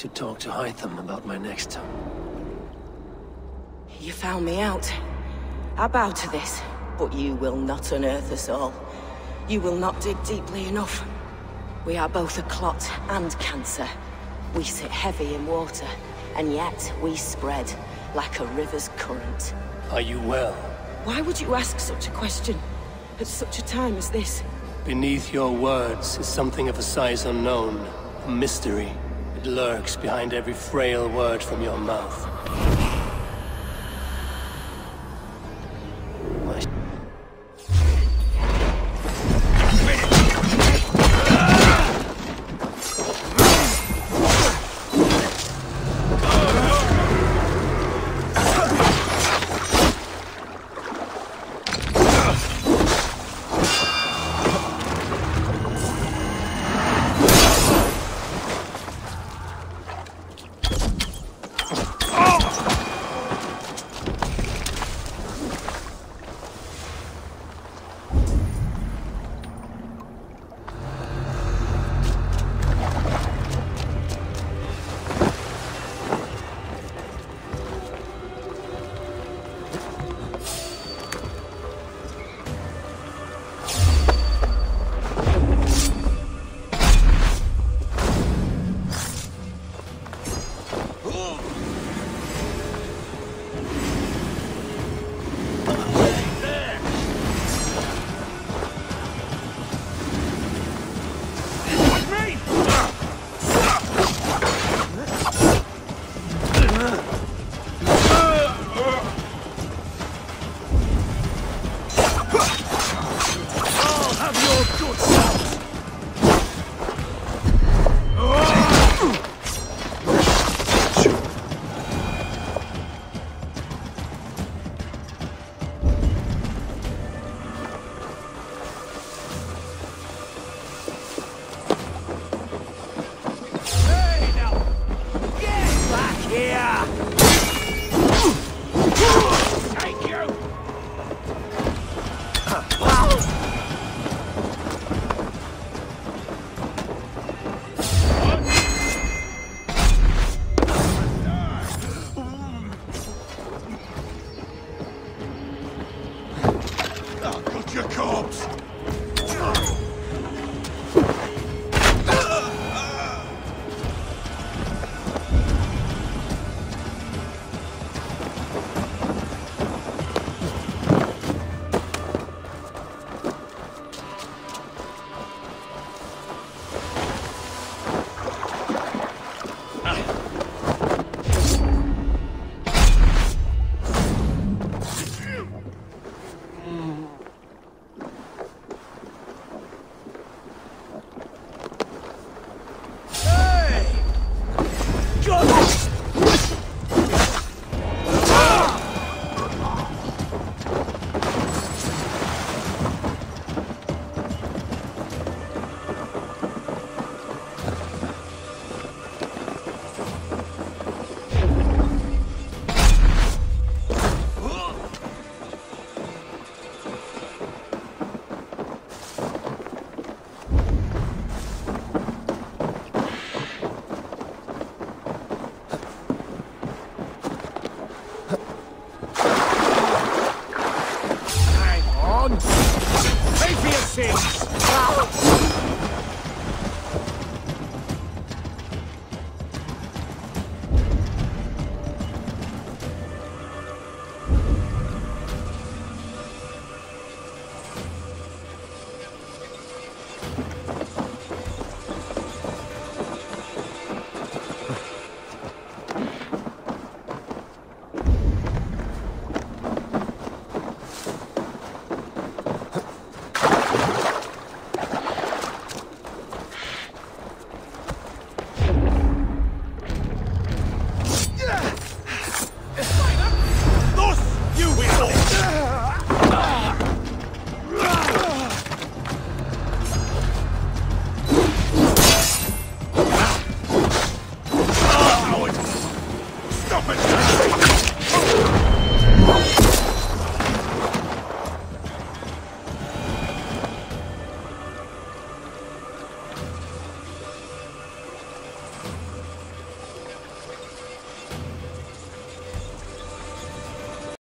Should talk to Hytham about my next... You found me out. I bow to this, but you will not unearth us all. You will not dig deeply enough. We are both a clot and cancer. We sit heavy in water, and yet we spread like a river's current. Are you well? Why would you ask such a question at such a time as this? Beneath your words is something of a size unknown, a mystery. It lurks behind every frail word from your mouth. corpse! Ah.